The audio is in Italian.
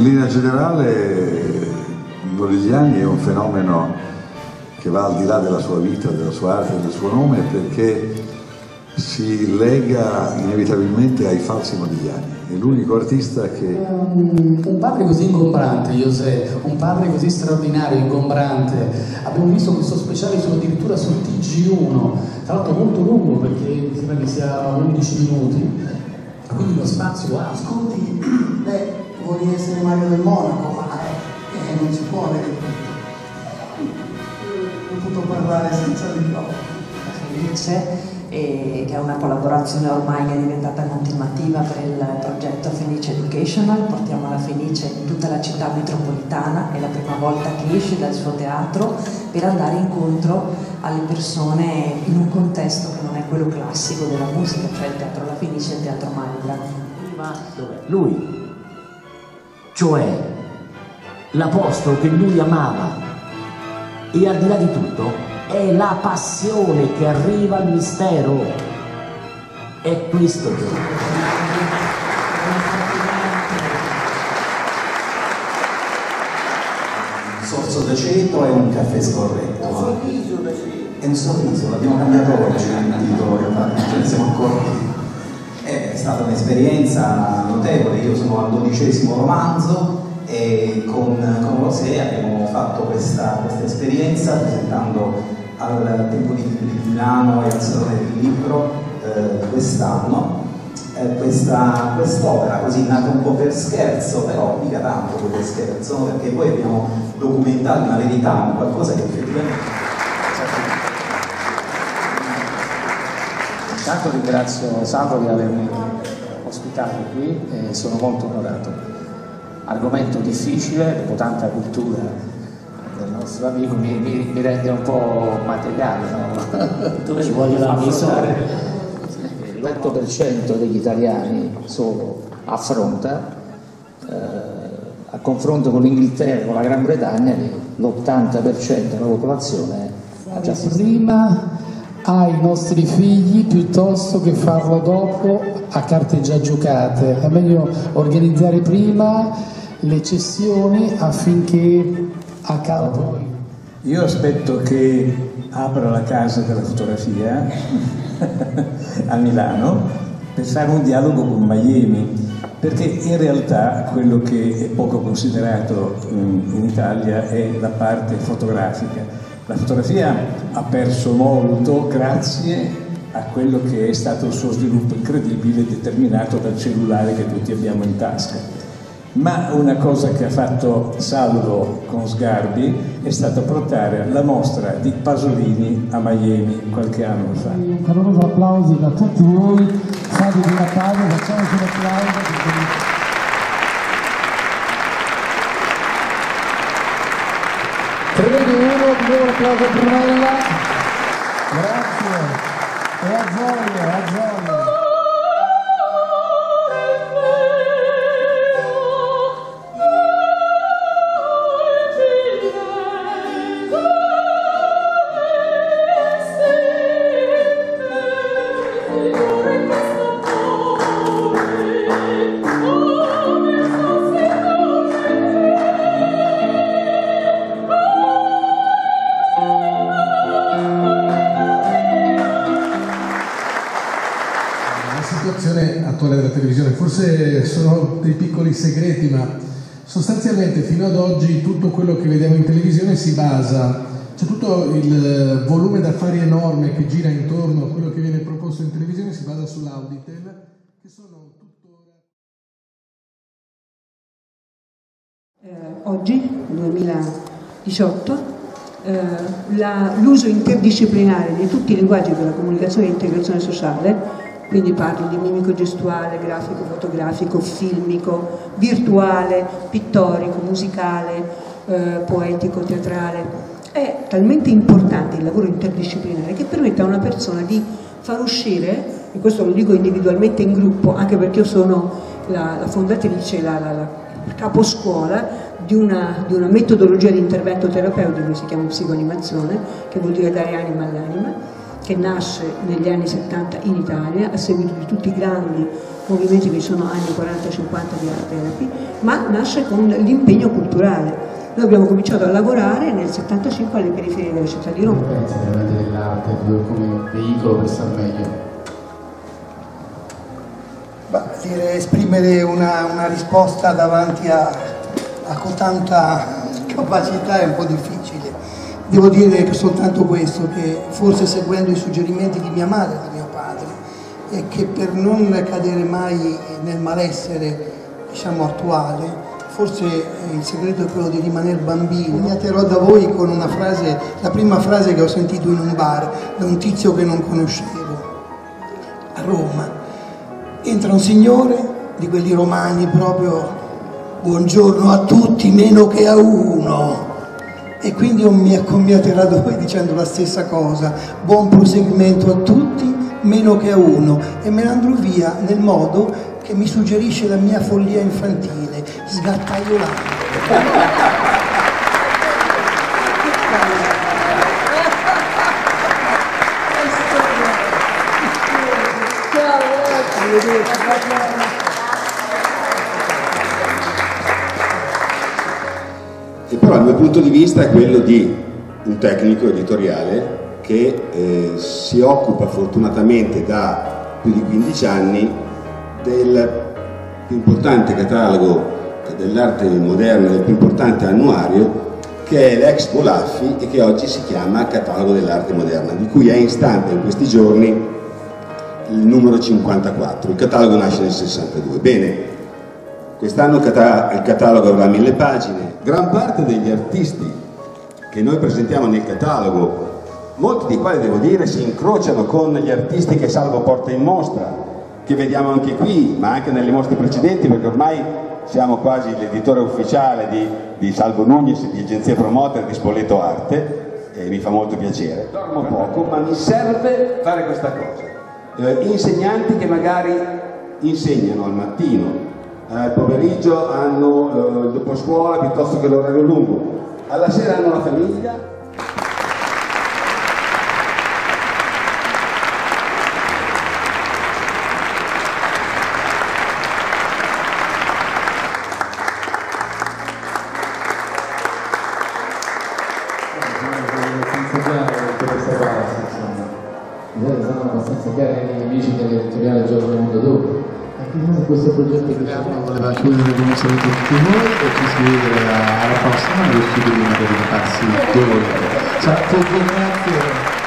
in linea generale Modigliani è un fenomeno che va al di là della sua vita, della sua arte, del suo nome, perché si lega inevitabilmente ai falsi modigliani. È l'unico artista che... Um, un padre così ingombrante, José, un padre così straordinario, ingombrante. Abbiamo visto questo speciale su, addirittura sul TG1, tra l'altro molto lungo perché mi sembra che sia 11 minuti. Quindi lo spazio wow. Ascolti, beh, vuoi essere Mario del Monaco, ma eh, non si può avere Non potuto parlare senza microfono. Felice e che è una collaborazione ormai che è diventata continuativa per il progetto Fenice Educational, portiamo la Fenice in tutta la città metropolitana, è la prima volta che esce dal suo teatro per andare incontro alle persone in un contesto che non è quello classico della musica, cioè il teatro La Fenice e il teatro Magra. Lui, cioè l'apostolo che lui amava e al di là di tutto è la passione che arriva al mistero. È questo che... Un sorso d'aceto e un caffè scorretto. Un sorriso d'aceto. È un sorriso, l'abbiamo cambiato oggi il titolo, ce ne siamo accorti. Stata un'esperienza notevole, io sono al dodicesimo romanzo e con, con Rosé abbiamo fatto questa, questa esperienza presentando al Tempo di, Milano e al Salone del Libro eh, quest'anno. Eh, quest'opera così nata un po' per scherzo, però mica tanto per scherzo, perché poi abbiamo documentato una verità, qualcosa che effettivamente... Intanto ringrazio Sandro di avermi ospitato qui e sono molto onorato. Argomento difficile, dopo tanta cultura del nostro amico mi, mi, mi rende un po' materiale. No? Dove ci voglio la L'8% degli italiani solo affronta, eh, a confronto con l'Inghilterra, con la Gran Bretagna, l'80% della popolazione ha già prima ai nostri figli piuttosto che farlo dopo a carte già giocate. È meglio organizzare prima le cessioni affinché accanto. Io aspetto che apra la casa della fotografia a Milano per fare un dialogo con Miami, perché in realtà quello che è poco considerato in Italia è la parte fotografica. La fotografia ha perso molto grazie a quello che è stato il suo sviluppo incredibile determinato dal cellulare che tutti abbiamo in tasca ma una cosa che ha fatto Salvo con Sgarbi è stato portare la mostra di Pasolini a Miami qualche anno fa. Un caloroso applauso da tutti voi, Fabio di Natale, facciamoci un applauso. Credo uno, di nuovo un applauso a Brunella. Grazie. E a Zoglio, a Zoglio. Forse sono dei piccoli segreti, ma sostanzialmente fino ad oggi tutto quello che vediamo in televisione si basa, c'è tutto il volume d'affari enorme che gira intorno a quello che viene proposto in televisione si basa sull'Auditel, che sono tuttora... Eh, oggi, 2018, eh, l'uso interdisciplinare di tutti i linguaggi della comunicazione e integrazione sociale quindi parlo di mimico gestuale, grafico, fotografico, filmico, virtuale, pittorico, musicale, eh, poetico, teatrale. È talmente importante il lavoro interdisciplinare che permette a una persona di far uscire, e questo lo dico individualmente in gruppo, anche perché io sono la, la fondatrice, la, la, la caposcuola di una, di una metodologia di intervento terapeutico che si chiama psicoanimazione, che vuol dire dare anima all'anima, che nasce negli anni 70 in Italia a seguito di tutti i grandi movimenti che sono anni 40-50 di art therapy, ma nasce con l'impegno culturale. Noi abbiamo cominciato a lavorare nel 75 alle periferie della città di Roma. Pensi veramente dell'arte come veicolo per star meglio? Bah, dire, esprimere una, una, risposta davanti a, a cotanta capacità è un po' difficile. Devo dire soltanto questo, che forse seguendo i suggerimenti di mia madre e di mio padre, e che per non cadere mai nel malessere diciamo, attuale, forse il segreto è quello di rimanere bambino. Mi atterrò da voi con una frase, la prima frase che ho sentito in un bar, da un tizio che non conoscevo, a Roma entra un signore di quelli romani proprio buongiorno a tutti meno che a uno e quindi io mi accomiaterà da voi dicendo la stessa cosa. Buon proseguimento a tutti meno che a uno. E me ne andrò via nel modo che mi suggerisce la mia follia infantile. Sgattaiolando E punto di vista è quello di un tecnico editoriale che eh, si occupa fortunatamente da più di 15 anni del più importante catalogo dell'arte moderna, del più importante annuario che è l'ex Bolaffi e che oggi si chiama Catalogo dell'arte moderna, di cui è in stampa in questi giorni il numero 54, il catalogo nasce nel 62. Bene, quest'anno il catalogo avrà mille pagine, gran parte degli artisti che noi presentiamo nel catalogo, molti di quali devo dire si incrociano con gli artisti che Salvo porta in mostra, che vediamo anche qui, ma anche nelle mostre precedenti, perché ormai siamo quasi l'editore ufficiale di, di Salvo Nugnes, di Agenzia Promoter, di Spoleto Arte, e mi fa molto piacere. Dormo poco, ma mi serve fare questa cosa eh, insegnanti che magari insegnano al mattino, eh, pomeriggio hanno eh, il dopo scuola piuttosto che l'orario lungo, alla sera hanno la famiglia Stefano voleva chiudere un saluto a tutti voi e vede alla prossima nello studio di Passi dove ciao a tutti grazie